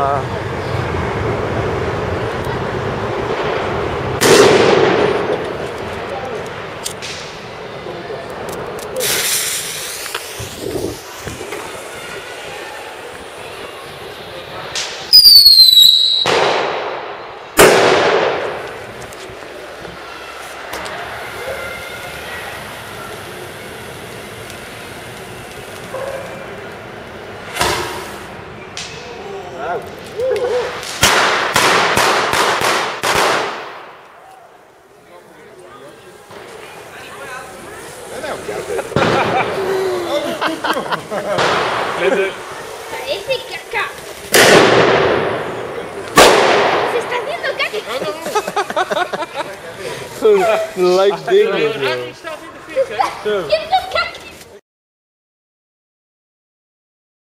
uh, Ah. Parece caca. Se está haciendo caca. Like ding. Haciendo caca.